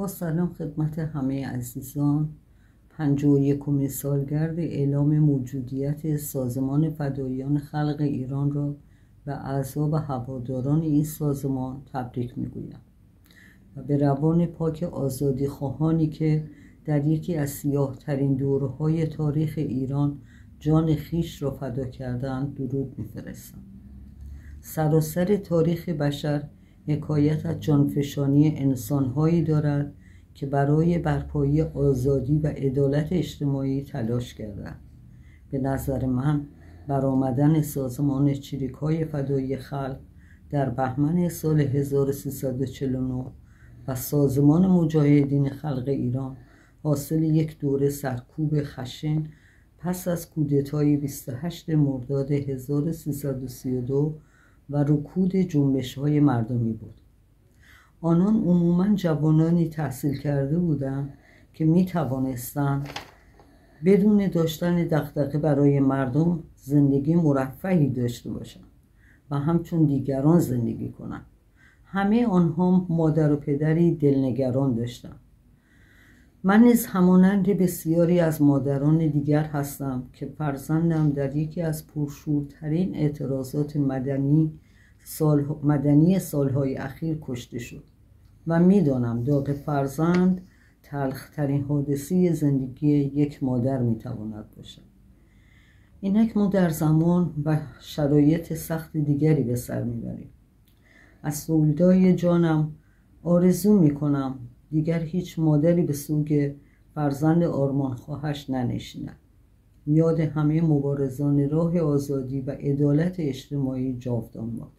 با سلام خدمت همه عزیزان. پنج و یکمین سالگرد اعلام موجودیت سازمان فدایان خلق ایران را به اعضا و هواداران این سازمان تبریک می‌گویم. و به روان پاک آزادی خواهانی که در یکی از سیاه ترین دورهای تاریخ ایران جان خیش را فدا کردند درود میفرستم. سراسر تاریخ بشر حکایت از جانفشانی انسانهایی دارد که برای برپایی آزادی و عدالت اجتماعی تلاش کردند به نظر من برآمدن سازمان چریک های فدایی خلق در بهمن سال 1349 و سازمان مجاهدین خلق ایران حاصل یک دوره سرکوب خشن پس از کودتای 28 مرداد 1332 و رکود جنبش های مردمی بود. آنان عموما جوانانی تحصیل کرده بودند که می توانستند بدون داشتن دقدقه برای مردم زندگی مرفهی داشته باشند و همچون دیگران زندگی کنند. همه آنها مادر و پدری دلنگران داشتند. من نیز همانند بسیاری از مادران دیگر هستم که فرزندم در یکی از پرشورترین اعتراضات مدنی سال مدنی سالهای اخیر کشته شد و می‌دانم داغ فرزند تلخترین حادثه زندگی یک مادر می‌تواند باشد. اینک ما در زمان و شرایط سخت دیگری به سر می‌بریم. از سولدای جانم آرزو می‌کنم دیگر هیچ مادری به سوگ فرزند آرمان خواهش ننشیند. یاد همه مبارزان راه آزادی و عدالت اجتماعی جاودان باد.